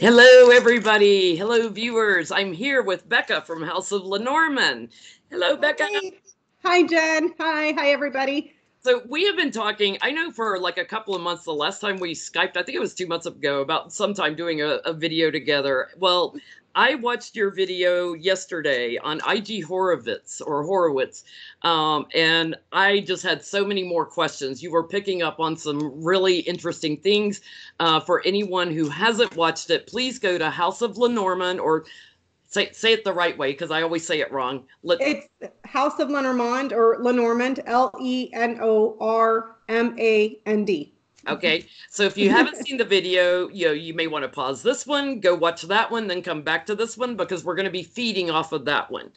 Hello, everybody. Hello, viewers. I'm here with Becca from House of Lenormand. Hello, Becca. Hi. Hi, Jen. Hi. Hi, everybody. So we have been talking, I know for like a couple of months, the last time we Skyped, I think it was two months ago, about sometime doing a, a video together. Well, I watched your video yesterday on IG Horowitz or Horowitz, um, and I just had so many more questions. You were picking up on some really interesting things. Uh, for anyone who hasn't watched it, please go to House of Lenormand or say say it the right way because I always say it wrong. Let, it's House of Lenormand or Lenormand, L E N O R M A N D. Okay, so if you haven't seen the video, you know, you may want to pause this one, go watch that one, then come back to this one because we're going to be feeding off of that one.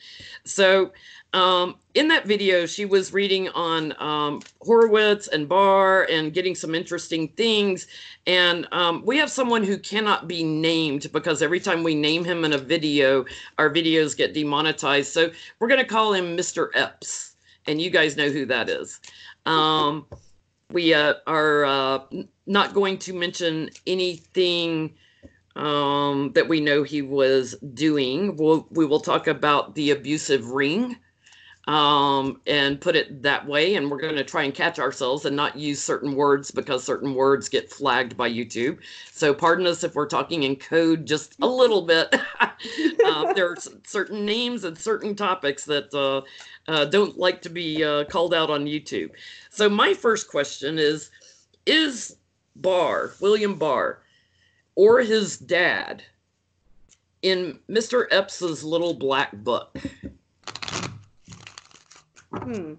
So, um, in that video, she was reading on um, Horowitz and Barr and getting some interesting things. And um, we have someone who cannot be named because every time we name him in a video, our videos get demonetized. So we're going to call him Mr. Epps, and you guys know who that is. Um, we uh, are uh, not going to mention anything um, that we know he was doing. We'll, we will talk about the abusive ring um, and put it that way. And we're going to try and catch ourselves and not use certain words because certain words get flagged by YouTube. So pardon us if we're talking in code just a little bit. uh, there are certain names and certain topics that uh, uh, don't like to be uh, called out on YouTube. So my first question is, is Barr, William Barr, or his dad in Mr. Epps's little black book? Hmm.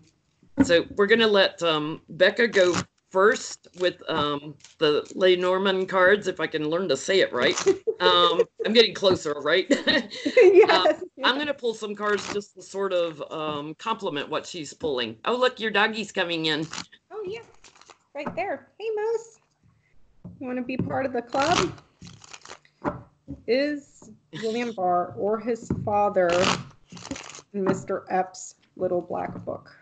So we're going to let um, Becca go first with um, the Lenormand cards, if I can learn to say it right. Um, I'm getting closer, right? yes. Uh, I'm going to pull some cards just to sort of um, complement what she's pulling. Oh, look, your doggy's coming in. Oh, yeah. Right there. Hey, Moose. You want to be part of the club? Is William Barr or his father Mr. Epps' little black book?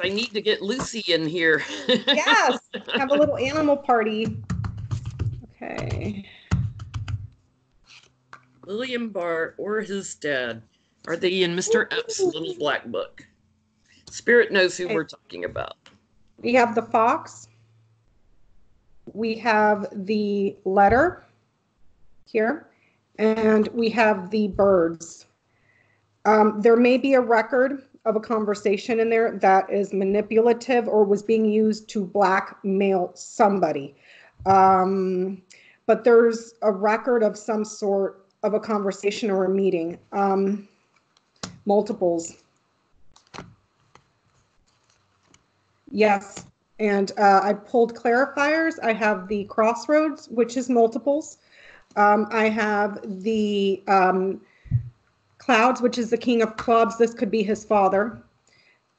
I need to get Lucy in here. yes, have a little animal party. Okay. William Barr or his dad. Are they in Mr. Epps' little black book? Spirit knows who okay. we're talking about. We have the fox. We have the letter here. And we have the birds. Um, there may be a record of a conversation in there that is manipulative or was being used to blackmail somebody. Um, but there's a record of some sort of a conversation or a meeting. Um, multiples. Yes. And uh, I pulled clarifiers. I have the crossroads, which is multiples. Um, I have the um, Clouds, which is the king of clubs. This could be his father.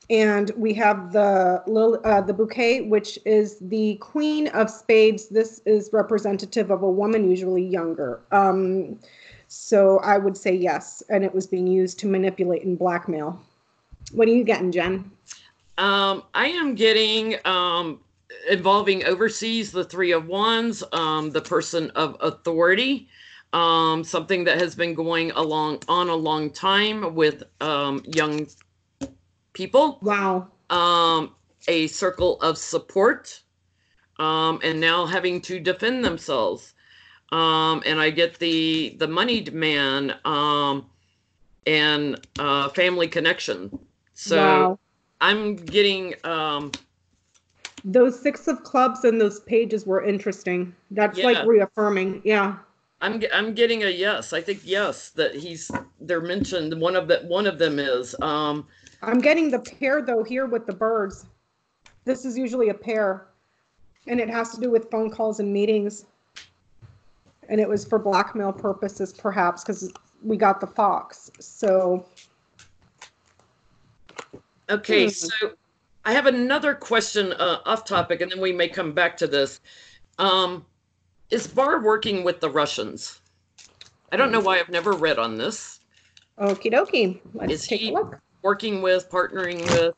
And we have the uh, the bouquet, which is the queen of spades. This is representative of a woman, usually younger. Um, so I would say yes. And it was being used to manipulate and blackmail. What are you getting, Jen? Um, I am getting um, involving overseas the three of wands, um, the person of authority um, something that has been going along on a long time with um, young people. Wow. Um, a circle of support, um, and now having to defend themselves. Um, and I get the the moneyed man um, and uh, family connection. So wow. I'm getting um, those six of clubs and those pages were interesting. That's yeah. like reaffirming. Yeah. I'm I'm getting a yes. I think yes that he's they're mentioned. One of that one of them is. Um, I'm getting the pair though here with the birds. This is usually a pair, and it has to do with phone calls and meetings. And it was for blackmail purposes, perhaps, because we got the fox. So. Okay, hmm. so I have another question uh, off topic, and then we may come back to this. Um, is Barr working with the Russians? I don't know why I've never read on this. Okie dokie. Let's is take he a look. working with, partnering with,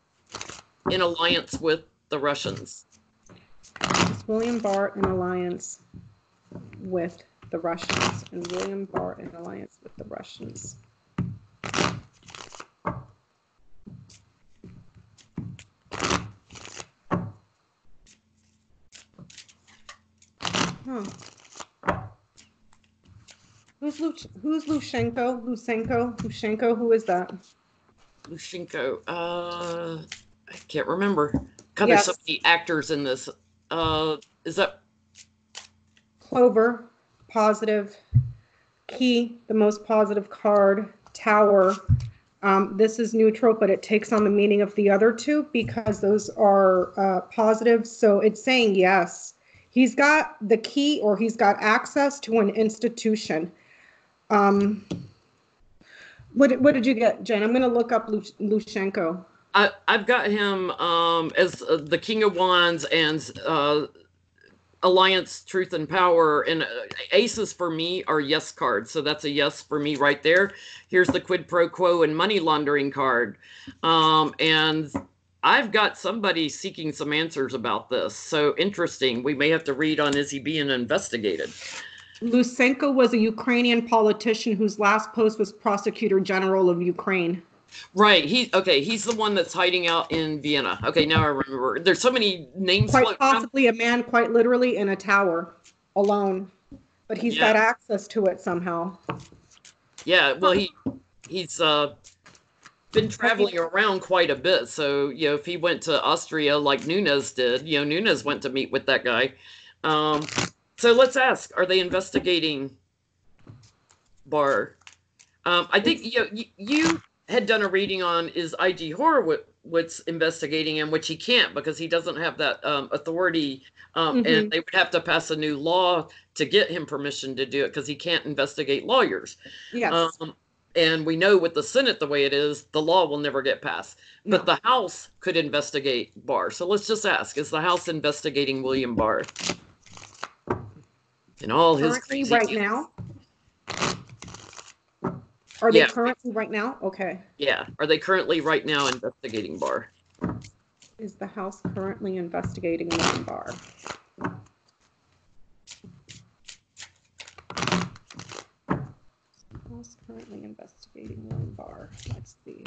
in alliance with the Russians? Is William Barr in alliance with the Russians and William Barr in alliance with the Russians. Who's Luch- who's Lushenko? Lusenko? Lushenko? Who is that? Lushenko. Uh, I can't remember. God, Yes. there's so many actors in this. Uh, is that Clover, positive. Key, the most positive card. Tower. Um, this is neutral, but it takes on the meaning of the other two because those are uh, positive. So it's saying yes. He's got the key or he's got access to an institution. Um, what, what did you get, Jen? I'm going to look up Lushenko. I, I've got him um, as uh, the King of Wands and uh, Alliance, Truth, and Power. And uh, aces for me are yes cards. So that's a yes for me right there. Here's the quid pro quo and money laundering card. Um, and I've got somebody seeking some answers about this. So interesting. We may have to read on is he being investigated? Lutsenko was a Ukrainian politician whose last post was prosecutor general of Ukraine. Right. He okay. He's the one that's hiding out in Vienna. Okay, now I remember. There's so many names. Quite around. possibly a man, quite literally, in a tower alone. But he's Yeah. got access to it somehow. Yeah, well, he he's uh been traveling around quite a bit. So you know, if he went to Austria like Nunes did, you know, Nunes went to meet with that guy. Um, so let's ask: Are they investigating Barr? Um, I think you, know, you you had done a reading on is IG Horowitz investigating him, which he can't because he doesn't have that um, authority, um, Mhm. and they would have to pass a new law to get him permission to do it because he can't investigate lawyers. Yes. And we know with the Senate the way it is, the law will never get passed. But the House could investigate Barr. So let's just ask: Is the House investigating William Barr and all his currently, right now. Are they Yeah. currently right now? Okay. Yeah, are they currently right now investigating Barr? Is the House currently investigating William Barr? Currently investigating one bar. Let's see.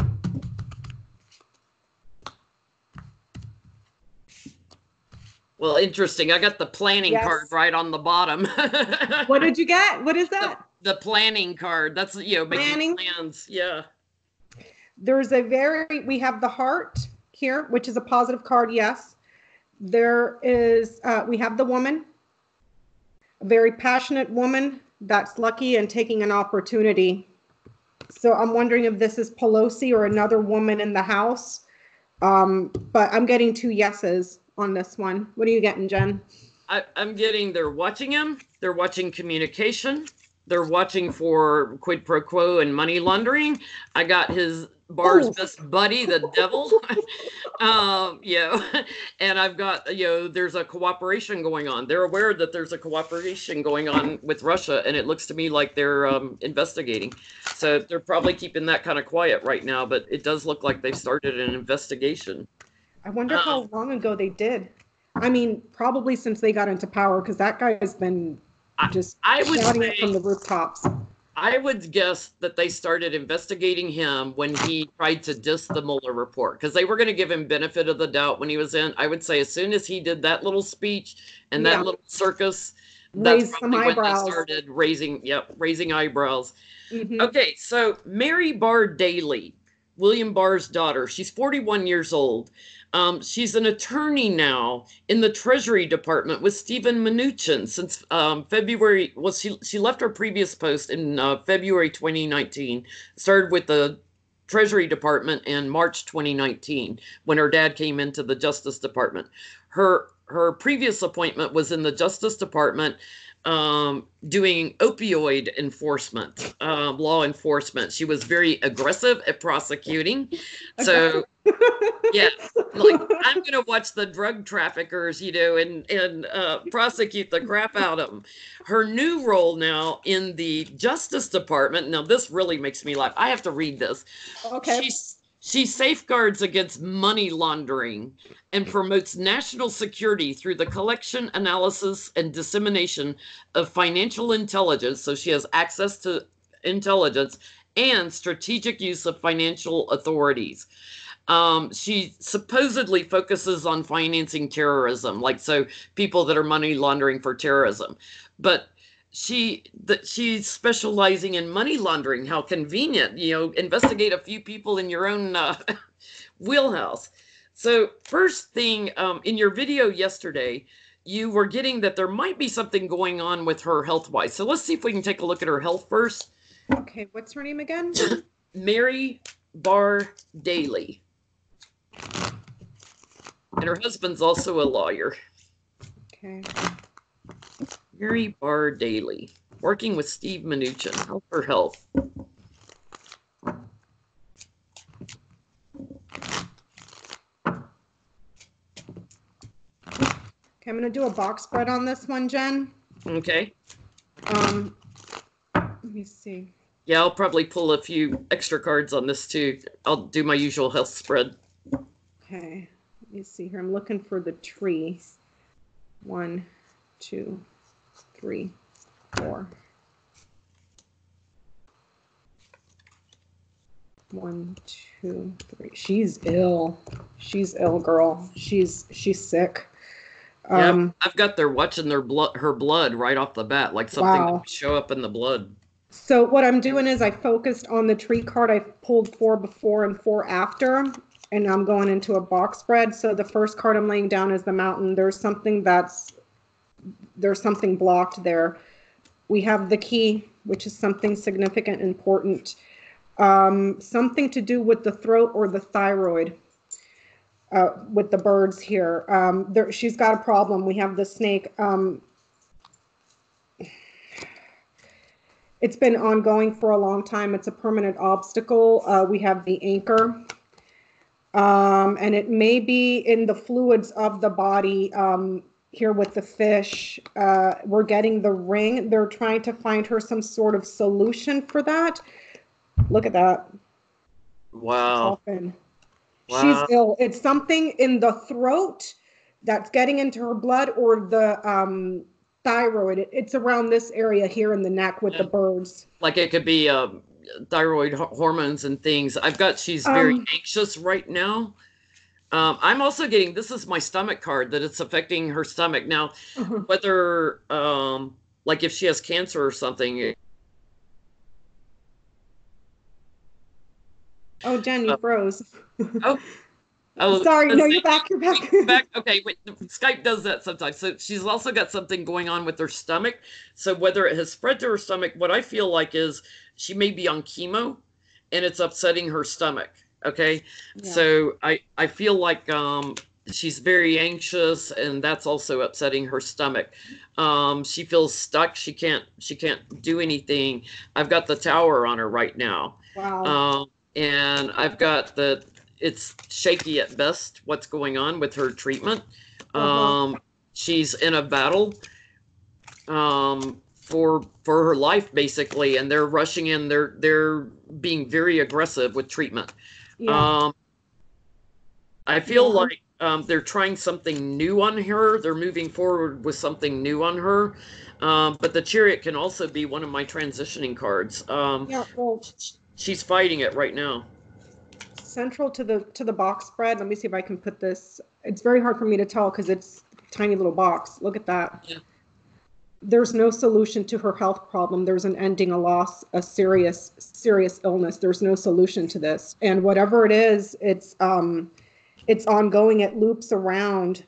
Well, interesting. I got the planning Yes. card right on the bottom. What did you get? What is that? the planning card? That's you know making Planning? plans. Yeah. There's a very, we have the heart here, which is a positive card, yes. There is, uh, we have the woman, a very passionate woman that's lucky and taking an opportunity. So I'm wondering if this is Pelosi or another woman in the House. Um, but I'm getting two yeses on this one. What are you getting, Jen? I, I'm getting they're watching him. They're watching communication. They're watching for quid pro quo and money laundering. I got his Barr's Oh. best buddy, the devil. um, you know, and I've got you know, there's a cooperation going on. They're aware that there's a cooperation going on with Russia, and it looks to me like they're um, investigating. So they're probably keeping that kind of quiet right now, but it does look like they've started an investigation. I wonder Uh-uh. how long ago they did. I mean, probably since they got into power, because that guy has been just I would shouting say it from the rooftops. I would guess that they started investigating him when he tried to diss the Mueller report because they were going to give him benefit of the doubt when he was in. I would say as soon as he did that little speech and that Yeah. little circus, that's Raised probably when they started raising, yep, raising eyebrows. Mhm. Okay, so Mary Barr Daly, William Barr's daughter, she's 41 years old. Um, she's an attorney now in the Treasury Department with Steven Mnuchin since um, February. Well, she she left her previous post in uh, February 2019. Started with the Treasury Department in March 2019 when her dad came into the Justice Department. Her her previous appointment was in the Justice Department um, doing opioid enforcement, uh, law enforcement. She was very aggressive at prosecuting. So, yeah, like I'm gonna watch the drug traffickers, you know, and and uh, prosecute the crap out of them. Her new role now in the Justice Department. Now, this really makes me laugh. I have to read this. Okay. She's She safeguards against money laundering and promotes national security through the collection, analysis, and dissemination of financial intelligence. So she has access to intelligence and strategic use of financial authorities. Um, she supposedly focuses on financing terrorism, like so people that are money laundering for terrorism. But she that she's specializing in money laundering. How convenient, you know, investigate a few people in your own uh, wheelhouse. So first thing um, in your video yesterday, you were getting that there might be something going on with her health wise. So let's see if we can take a look at her health first. Okay, what's her name again? Mary Barr Daly. And her husband's also a lawyer. Okay. Mary Barr Daly, working with Steve Mnuchin, Help Her Health. Okay, I'm gonna do a box spread on this one, Jen. Okay. Um, let me see. Yeah, I'll probably pull a few extra cards on this too. I'll do my usual health spread. Okay, let me see here. I'm looking for the tree. One, two, three, four. One, two, three. She's ill. She's ill, girl. She's she's sick. Yeah, Um, I've got there watching their blood, her blood right off the bat, like something Wow. show up in the blood. So what I'm doing is I focused on the tree card. I pulled four before and four after, and I'm going into a box spread. So the first card I'm laying down is the mountain. There's something that's there's something blocked there. We have the key, which is something significant, important, um, something to do with the throat or the thyroid. Uh, with the birds here, um, there, she's got a problem. We have the snake. Um, it's been ongoing for a long time. It's a permanent obstacle. Uh, we have the anchor. Um, and it may be in the fluids of the body um, here with the fish. Uh, we're getting the ring. They're trying to find her some sort of solution for that. Look at that. Wow. Wow. She's ill. It's something in the throat that's getting into her blood or the um, thyroid. It, it's around this area here in the neck with the birds. Like it could be um, thyroid ho- hormones and things. I've got she's very Um, anxious right now. Um, I'm also getting this is my stomach card that it's affecting her stomach now. Whether um, like if she has cancer or something, Oh, Jen, you Uh, froze. oh, oh, Sorry, no, you're back. You're back. back. Okay, wait. Skype does that sometimes. So she's also got something going on with her stomach. So whether it has spread to her stomach, what I feel like is she may be on chemo, and it's upsetting her stomach. Okay, Yeah. so I I feel like um she's very anxious, and that's also upsetting her stomach. Um, she feels stuck. She can't she can't do anything. I've got the tower on her right now. wow. Um, and I've got the it's shaky at best what's going on with her treatment. Uh-huh. Um, she's in a battle um, for for her life basically, and they're rushing in. They're they're being very aggressive with treatment. Yeah. Um, I feel Yeah. like um, they're trying something new on her. They're moving forward with something new on her. Um, but the chariot can also be one of my transitioning cards. Um, yeah. Well, she's fighting it right now. central to the to the box spread. Let me see if I can put this. It's very hard for me to tell because it's a tiny little box. Look at that. Yeah. There's no solution to her health problem. There's an ending, a loss, a serious serious illness. There's no solution to this. And whatever it is, it's um it's ongoing. It loops around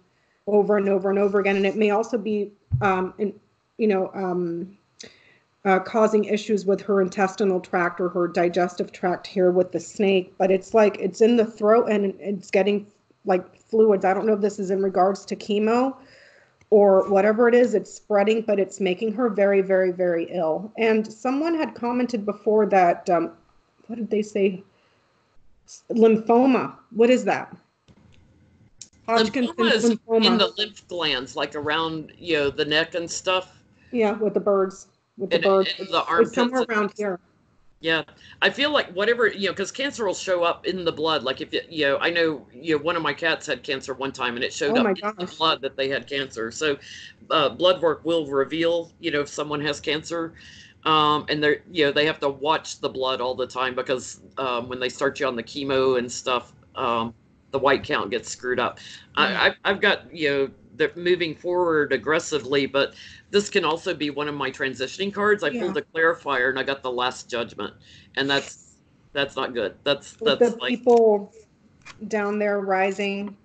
over and over and over again. And it may also be um in, you know um uh, causing issues with her intestinal tract or her digestive tract here with the snake. But it's like it's in the throat and it's getting like fluids. I don't know if this is in regards to chemo or whatever it is, it's spreading, but it's making her very, very, very ill. And someone had commented before that, um, what did they say? Lymphoma. What is that? Hodgkin's lymphoma is lymphoma. in the lymph glands, like around you know the neck and stuff. yeah, with the birds. With the And- birds. and the It's- armpits it's somewhere around here. Yeah, I feel like whatever you know, because cancer will show up in the blood. Like if it, you know, I know you know one of my cats had cancer one time, and it showed Oh up my in the blood that they had cancer. So, uh, blood work will reveal, you know, if someone has cancer, um, and they're you know they have to watch the blood all the time because um, when they start you on the chemo and stuff, um, the white count gets screwed up. I, I, I've got you know they're moving forward aggressively, but this can also be one of my transitioning cards. I Yeah. pulled a clarifier and I got the last judgment, and that's that's not good. That's With that's the like people down there rising.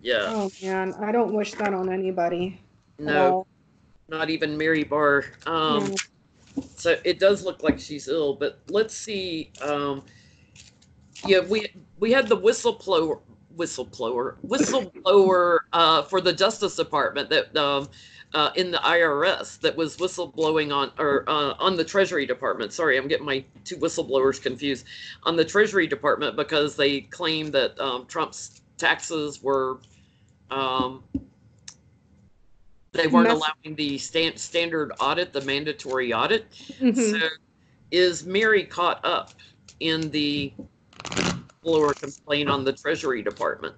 yeah, Oh man, I don't wish that on anybody. no, not even Mary Barr. Um, No. so it does look like she's ill, but let's see. Um, yeah, we we had the whistleblower whistleblower whistleblower uh, for the Justice Department that um, uh, in the IRS that was whistleblowing on or uh, on the Treasury Department. Sorry, I'm getting my two whistleblowers confused. On the Treasury Department because they claimed that um, Trump's taxes were. Um, they weren't Mess- allowing the stand, standard audit, the mandatory audit. Mhm. So, is Mary caught up in the blower complaint on the Treasury Department?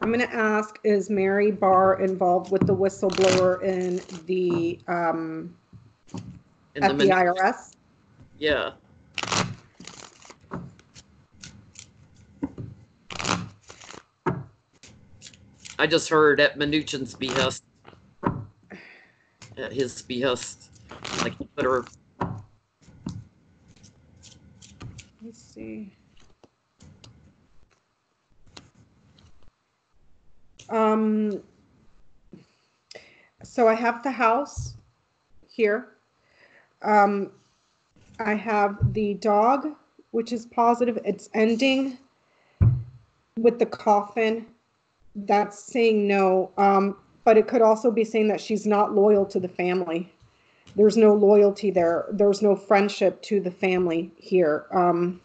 I'm going to ask, is Mary Barr involved with the whistleblower in the, um, In at the min- IRS? Yeah. I just heard at Mnuchin's behest, at his behest, like he put her. Let's see. Um, so I have the house here. Um, I have the dog, which is positive. It's ending with the coffin. That's saying no. Um, but it could also be saying that she's not loyal to the family. There's no loyalty there. There's no friendship to the family here. Um,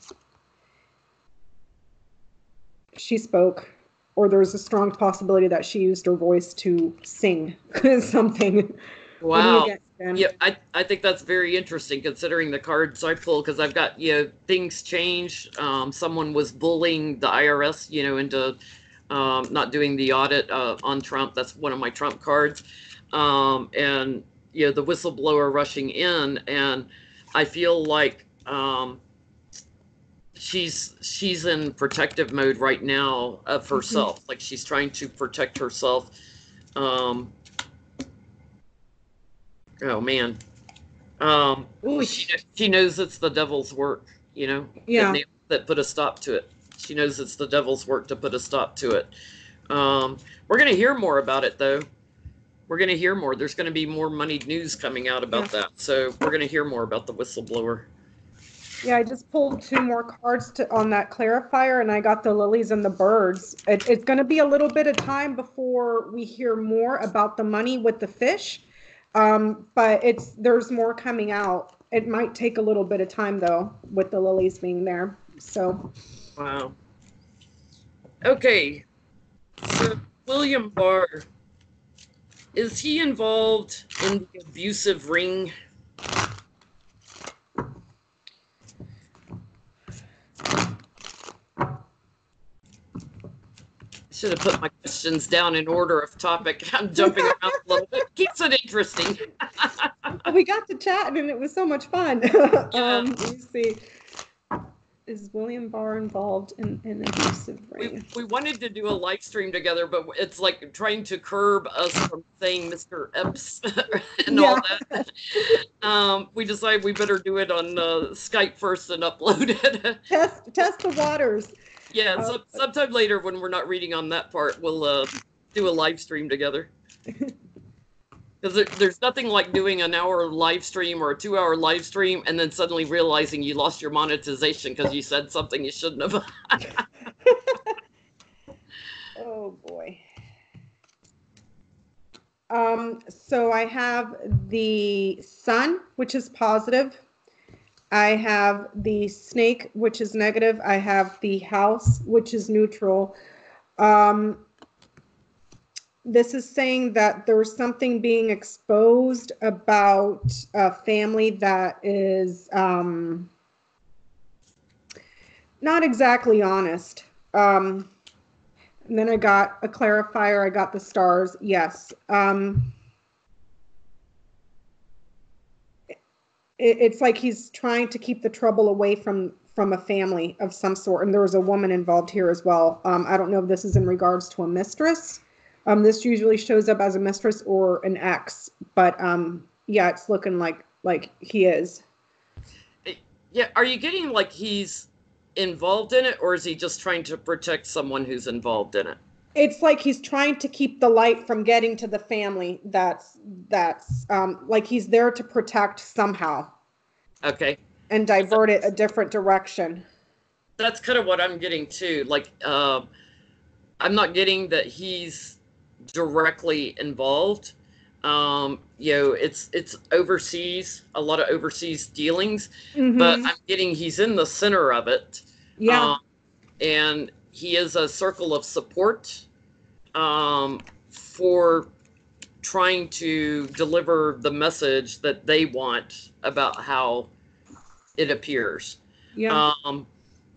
she spoke, or there's a strong possibility that she used her voice to sing something. What do you Wow. Yeah, I, I think that's very interesting considering the cards I pull because I've got you know things change. Um, someone was bullying the IRS, you know, into um, not doing the audit uh, on Trump. That's one of my Trump cards, um, and you know the whistleblower rushing in, and I feel like um, she's she's in protective mode right now of herself. Like she's trying to protect herself. Um, oh man. Um, Ooh, she, she knows it's the devil's work, you know, Yeah. that, that put a stop to it. She knows it's the devil's work to put a stop to it. Um, we're going to hear more about it, though. We're going to hear more. There's going to be more moneyed news coming out about that. So we're going to hear more about the whistleblower. Yeah, I just pulled two more cards to, on that clarifier, and I got the lilies and the birds. It, it's going to be a little bit of time before we hear more about the money with the fish, um, but it's there's more coming out. It might take a little bit of time though, with the lilies being there. So Wow. Okay. So William Barr, is he involved in the abusive ring? Should have put my questions down in order of topic. I'm jumping around a little bit. Keeps it interesting. we got to chat, and it was so much fun. um, let me see. Is William Barr involved in an abusive we, ring? we wanted to do a live stream together, but it's like trying to curb us from saying Mr. Epps and all that. Um, we decided we better do it on uh, Skype first and upload it. Test test the waters. yeah, Uh, some, sometime later when we're not reading on that part, we'll uh, do a live stream together. Because there, there's nothing like doing an hour live stream or a two hour live stream and then suddenly realizing you lost your monetization because you said something you shouldn't have. Oh boy. Um, so I have the sun, which is positive. I have the snake, which is negative. I have the house, which is neutral. Um, this is saying that there's something being exposed about a family that is um, not exactly honest. Um, and then I got a clarifier. I got the stars. Yes. Um, it, it's like he's trying to keep the trouble away from from a family of some sort. And there was a woman involved here as well. Um, I don't know if this is in regards to a mistress. Um, this usually shows up as a mistress or an ex, but um, yeah, it's looking like like he is. Yeah, are you getting like he's involved in it, or is he just trying to protect someone who's involved in it? It's like he's trying to keep the light from getting to the family. That's that's um, like he's there to protect somehow. Okay. And divert it a different direction. That's kind of what I'm getting too. Like, uh, I'm not getting that he's directly involved. Um, you know, it's it's overseas, a lot of overseas dealings, Mhm. but I'm getting he's in the center of it. yeah, Um, and he is a circle of support um, for trying to deliver the message that they want about how it appears. yeah, Um,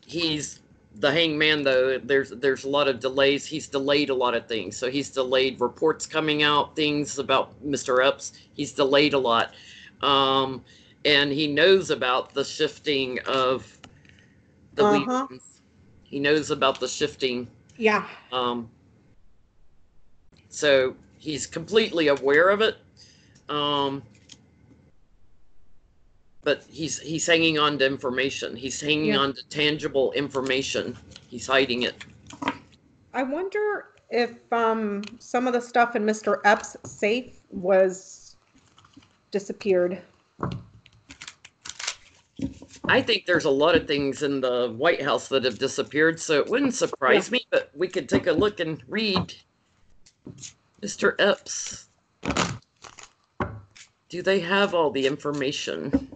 he's the hangman though. There's there's a lot of delays. He's delayed a lot of things. So he's delayed reports coming out, things about Mr. Epps He's delayed a lot, um, and he knows about the shifting of the Uh-huh. weapons. He knows about the shifting. yeah. Um, so he's completely aware of it. Um, but he's he's hanging on to information. He's hanging Yeah. on to tangible information. He's hiding it. I wonder if um, some of the stuff in Mr. Epps' safe was disappeared. I think there's a lot of things in the White House that have disappeared, so it wouldn't surprise me. But we could take a look and read. Mr. Epps. Do they have all the information?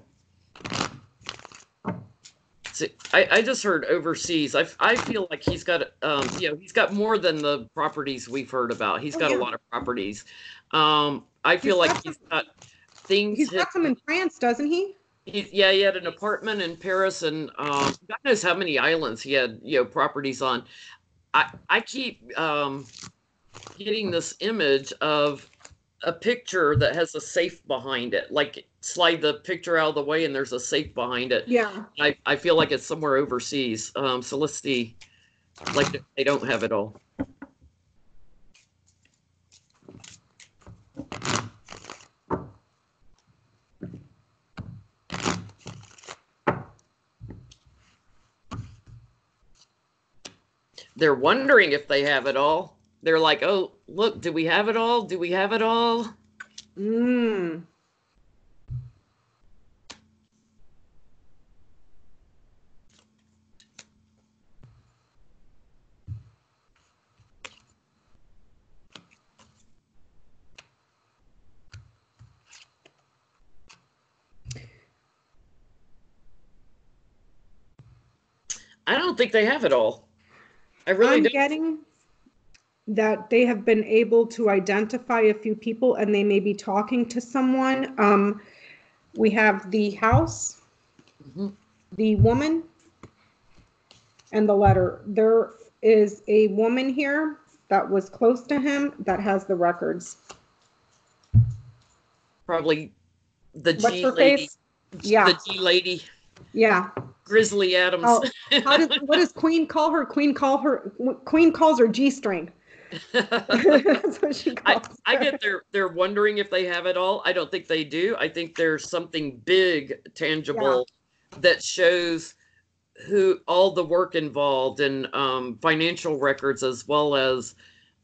I, I just heard overseas. I, I feel like he's got, um, you know, he's got more than the properties we've heard about. He's Oh, got yeah. a lot of properties. Um, I feel He's like got he's got things. He's got some in France, doesn't he? he, yeah, he had an apartment in Paris, and um, God knows how many islands he had, you know, properties on. I I keep um, getting this image of a picture that has a safe behind it. Like slide the picture out of the way, and there's a safe behind it. Yeah. I I feel like it's somewhere overseas. Um, so let's see. Like they don't have it all. They're wondering if they have it all. They're like, "Oh, look, do we have it all? Do we have it all?" Mm. I don't think they have it all. I really I'm don't. getting that they have been able to identify a few people and they may be talking to someone. Um, we have the house, Mhm. the woman, and the letter. There is a woman here that was close to him that has the records. Probably the What's G lady. face? Yeah. The G lady. Yeah. Grizzly Adams. Oh, How does what does Queen call her? Queen call her Queen calls her G string. That's what she I, calls I her. get they're they're wondering if they have it all. I don't think they do. I think there's something big, tangible that shows who all the work involved in um, financial records as well as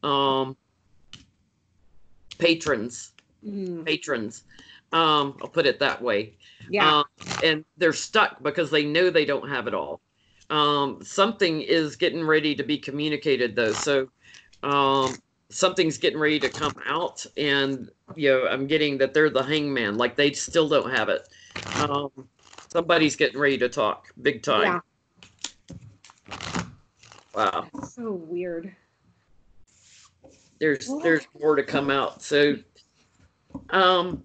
um, patrons. Mm, Patrons. Um, I'll put it that way. Yeah. Um, and they're stuck because they know they don't have it all. Um, something is getting ready to be communicated though. So um, something's getting ready to come out and you know, I'm getting that they're the hangman, like they still don't have it. Um, somebody's getting ready to talk big time. Yeah. Wow. So weird. there's there's more to come out. So, um,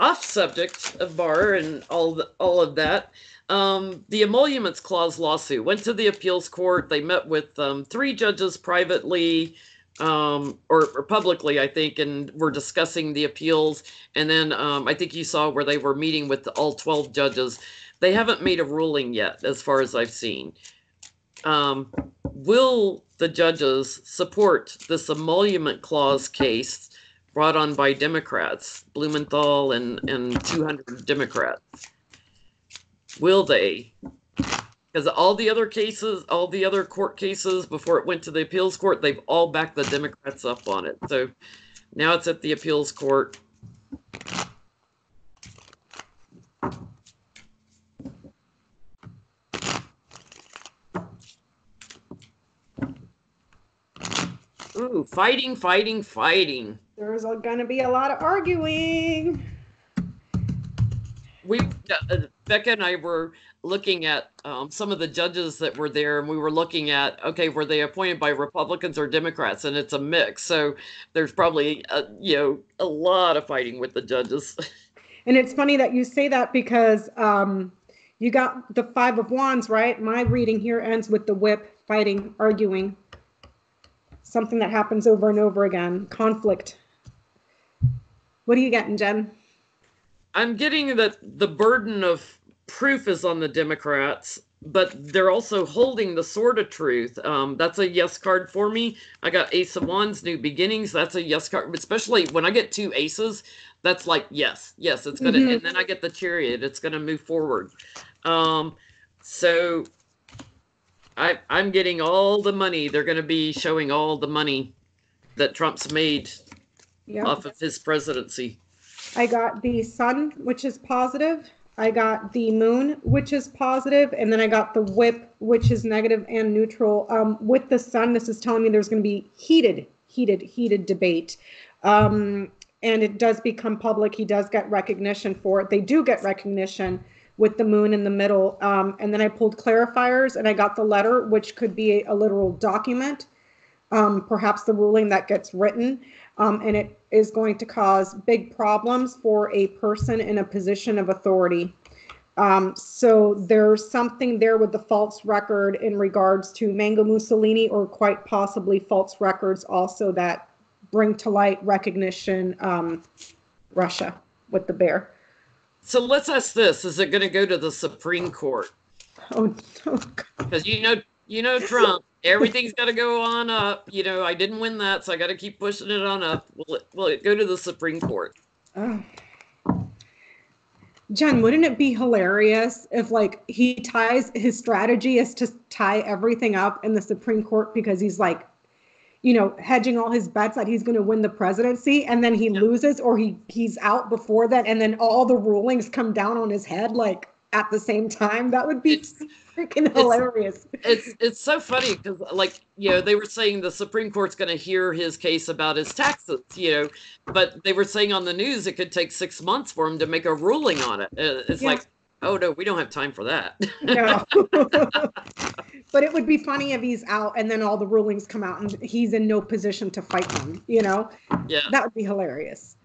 off subject of Barr and all the, all of that. Um, the emoluments clause lawsuit went to the appeals court. They met with um, three judges privately um, or, or, publicly, I think, and were discussing the appeals. And then um, I think you saw where they were meeting with all 12 judges. They haven't made a ruling yet, as far as I've seen. Um, will the judges support this emolument clause case brought on by Democrats, Blumenthal and, and 200 Democrats? Will they? Because all the other cases, all the other court cases before it went to the appeals court, they've all backed the Democrats up on it. So now it's at the appeals court. Ooh, fighting, fighting, fighting. There's going to be a lot of arguing we uh, Becca and I were looking at um, some of the judges that were there, and we were looking at okay, were they appointed by Republicans or Democrats? And it's a mix. So there's probably a, you know a lot of fighting with the judges. And it's funny that you say that because um, you got the five of wands, right? My reading here ends with the whip, fighting, arguing. Something that happens over and over again. Conflict. What are you getting, Jen? I'm getting that the burden of proof is on the Democrats, but they're also holding the sword of truth. Um, that's a yes card for me. I got Ace of Wands, New Beginnings. That's a yes card, especially when I get two aces. That's like yes, yes, it's gonna, mm-hmm. and then I get the Chariot. It's gonna move forward. Um, so I, I'm getting all the money. They're gonna be showing all the money that Trump's made off of his presidency. I got the sun, which is positive. I got the moon, which is positive, and then I got the whip, which is negative and neutral. Um, with the sun, this is telling me there's going to be heated, heated, heated debate. Um, and it does become public. He does get recognition for it. They do get recognition with the moon in the middle. Um, and then I pulled clarifiers and I got the letter, which could be a, a literal document, um, perhaps the ruling that gets written um, and it is going to cause big problems for a person in a position of authority. Um, so there's something there with the false record in regards to Mango Mussolini, or quite possibly false records also that bring to light recognition um, Russia with the bear. So let's ask this: Is it going to go to the Supreme Court? Oh, because oh you know, you know, Trump everything's got to go on up. You know, I didn't win that, so I got to keep pushing it on up. Will it, will it go to the Supreme Court? Oh. Jen, wouldn't it be hilarious if like he ties his strategy is to tie everything up in the Supreme Court because he's like, you know, hedging all his bets that he's going to win the presidency and then he loses or he he's out before that and then all the rulings come down on his head like at the same time? That would be it's, freaking hilarious. It's, it's so funny because like you know they were saying the Supreme Court's going to hear his case about his taxes, you know, but they were saying on the news it could take six months for him to make a ruling on it. Uh, it's like, oh no, we don't have time for that. no. but it would be funny if he's out and then all the rulings come out and he's in no position to fight them. You know, yeah, that would be hilarious.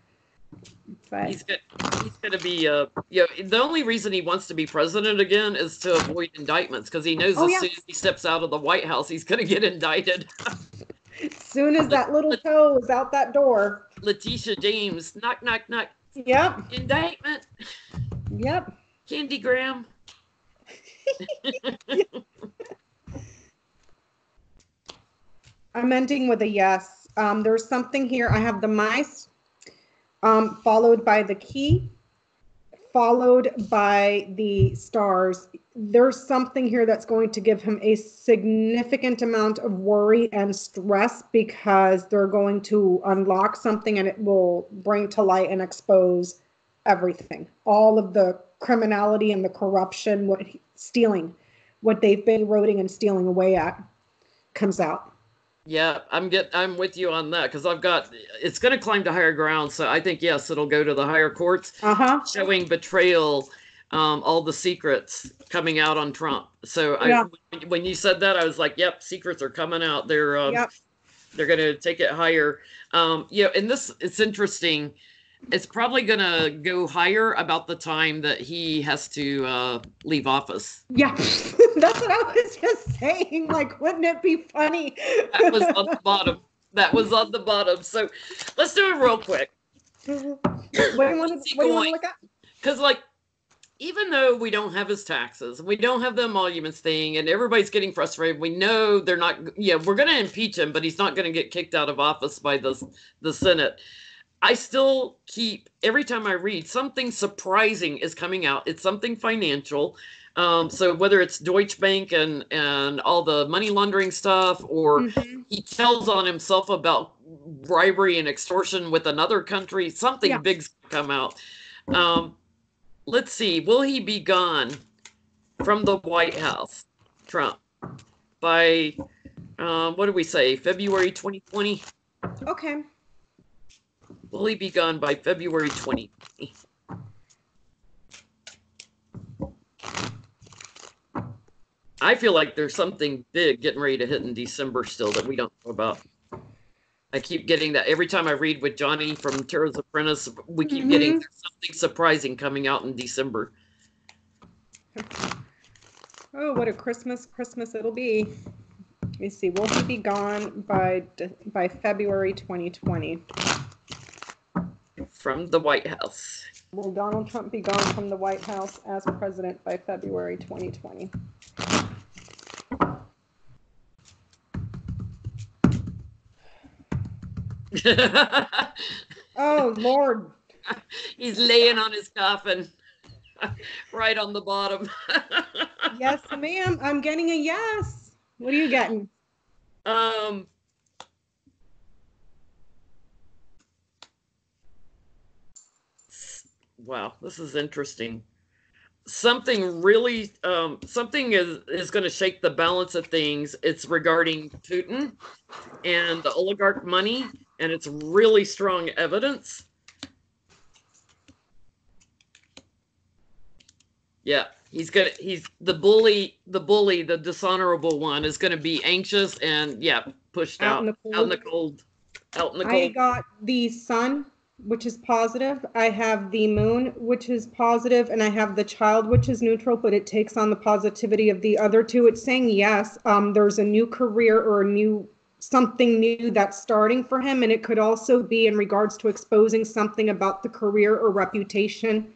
But he's gonna, he's gonna be uh you know the only reason he wants to be president again is to avoid indictments because he knows oh, as yeah. soon as he steps out of the White House he's gonna get indicted. as soon as that little toe is out that door. Letitia James, knock knock knock. Yep. Indictment. Yep. Candy Graham. I'm ending with a yes. Um, there's something here. I have the mice um, followed by the key, followed by the stars. There's something here that's going to give him a significant amount of worry and stress because they're going to unlock something and it will bring to light and expose everything. All of the criminality and the corruption, what stealing, what they've been eroding and stealing away at comes out. Yeah, I'm get I'm with you on that because I've got it's going to climb to higher ground. So I think yes, it'll go to the higher courts, uh-huh. showing betrayal, um, all the secrets coming out on Trump. So yeah. I, when you said that, I was like, yep, secrets are coming out. They're um, yep. They're going to take it higher. Um, you know, and this it's interesting. It's probably going to go higher about the time that he has to uh, leave office. Yeah, that's what I was just saying. Like, wouldn't it be funny? That was on the bottom. That was on the bottom. So let's do it real quick. what do you want to look at? Because, like, even though we don't have his taxes, we don't have the emoluments thing, and everybody's getting frustrated. We know they're not. Yeah, we're going to impeach him, but he's not going to get kicked out of office by the the Senate. I still keep every time I read something surprising is coming out. It's something financial. Um, so whether it's Deutsche Bank and and all the money laundering stuff, or mm-hmm. he tells on himself about bribery and extortion with another country, something yeah. big's come out. Um, let's see, will he be gone from the White House, Trump, by um, what do we say, February 2020? Okay. Will he be gone by February 20. I feel like there's something big getting ready to hit in December still that we don't know about. I keep getting that every time I read with Johnny from Tarot's Apprentice. We keep mm-hmm. getting something surprising coming out in December. Oh, what a Christmas Christmas it'll be! Let me see. Will he be gone by by February 2020? From the White House. Will Donald Trump be gone from the White House as president by February 2020? oh Lord. He's laying on his coffin right on the bottom. yes, ma'am. I'm getting a yes. What are you getting? Um Wow, this is interesting. Something really um something is is going to shake the balance of things. It's regarding Putin and the oligarch money and it's really strong evidence. Yeah, he's gonna he's the bully, the bully, the dishonorable one is gonna be anxious and yeah, pushed out, out, in, out in the cold. Out in the cold. I got the sun, which is positive. I have the moon, which is positive, and I have the child, which is neutral, but it takes on the positivity of the other two. It's saying yes, um, there's a new career or a new something new that's starting for him. And it could also be in regards to exposing something about the career or reputation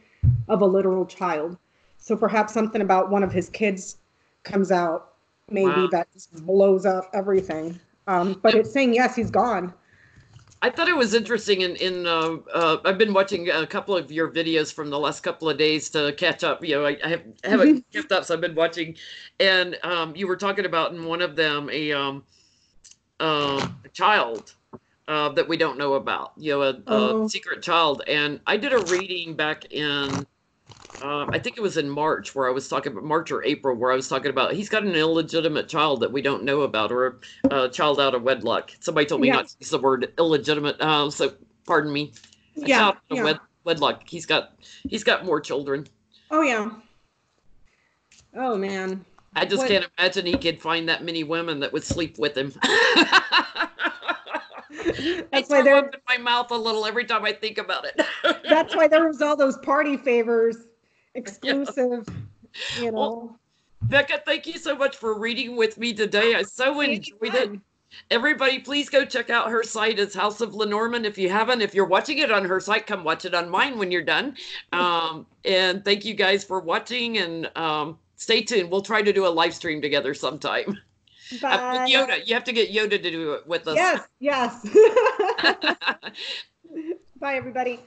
of a literal child. So perhaps something about one of his kids comes out, maybe wow. that just blows up everything. Um, but it's saying, yes, he's gone. I thought it was interesting. In in uh, uh, I've been watching a couple of your videos from the last couple of days to catch up. You know, I, I have, haven't mm-hmm. kept up, so I've been watching. And um, you were talking about in one of them a um, uh, a child uh, that we don't know about, you know, a, a oh. secret child. And I did a reading back in, uh, I think it was in March, where I was talking about March or April, where I was talking about he's got an illegitimate child that we don't know about, or a child out of wedlock. Somebody told me not to use the word illegitimate, uh, so pardon me. A yeah, yeah. Wed- wedlock. He's got he's got more children. Oh yeah. Oh man. I just what? can't imagine he could find that many women that would sleep with him. That's why they're in my mouth a little every time I think about it. that's why there was all those party favors, exclusive. Yeah. You know. Well, Becca, thank you so much for reading with me today. I so enjoyed it. Everybody, please go check out her site. It's House of Lenormand. If you haven't, if you're watching it on her site, come watch it on mine when you're done. Um, and thank you guys for watching. And um, stay tuned. We'll try to do a live stream together sometime. Bye. Uh, Yoda, you have to get Yoda to do it with us. Yes, yes. Bye, everybody.